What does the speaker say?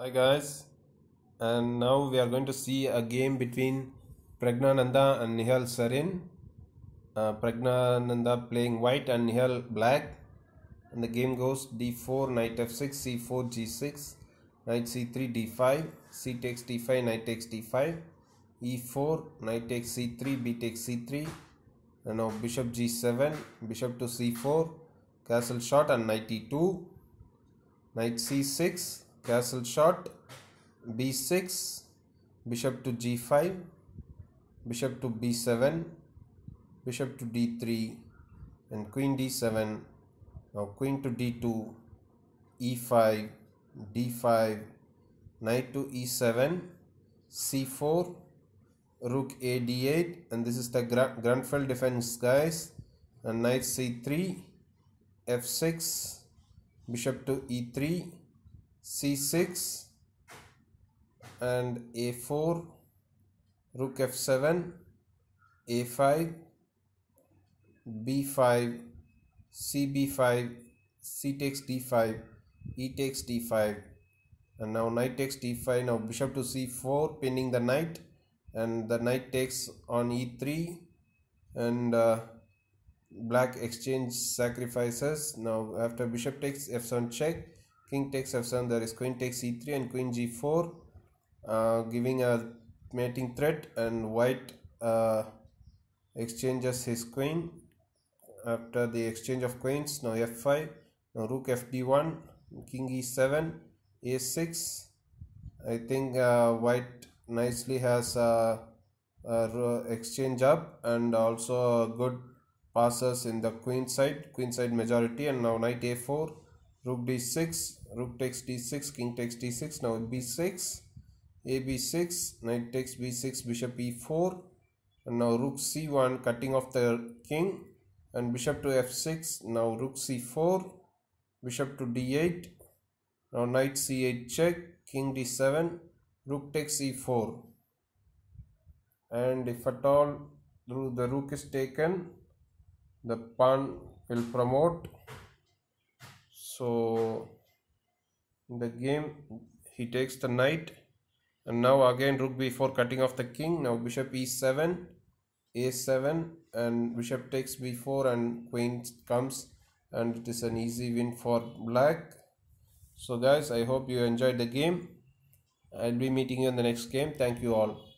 Hi guys, and now we are going to see a game between Praggnanandhaa and Nihal Sarin. Uh, Praggnanandhaa playing white and Nihal black. And the game goes d4, knight f6, c4, g6, knight c3, d5, c takes d5, knight takes d5, e4, knight takes c3, b takes c3, and now bishop g7, bishop to c4, castle shot and knight e2, knight c6 castle shot b6 bishop to g5 bishop to b7 bishop to d3 and queen d7 now queen to d2 e5 d5 knight to e7 c4 rook a d8 and this is the Grunfeld defense guys. And knight c3 f6 bishop to e3 c6 and a4 rook f7 a5 b5 cb5 c takes d5 e takes d5 and now knight takes d5 now bishop to c4 pinning the knight. And the knight takes on e3 and uh, black exchange sacrifices. Now after bishop takes f7 check king takes f7 there is queen takes e3 and queen g4 uh, giving a mating threat and white uh, exchanges his queen. After the exchange of queens now f5 now rook fd1 king e7 a6 i think uh, white nicely has a, a exchange up and also good passes in the queen side. Queen side majority and now knight a4 rook d6 rook takes d6 king takes d6 now b6 a b6 knight takes b6 bishop e4 and now rook c1 cutting off the king and bishop to f6 now rook c4 bishop to d8 now knight c8 check king d7 rook takes e4 and if at all the rook is taken the pawn will promote. So in the game he takes the knight. And now again rook b4 cutting off the king. Now bishop e7 a7 and bishop takes b4 and queen comes. And it is an easy win for black. So guys i hope you enjoyed the game. I'll be meeting you in the next game. Thank you all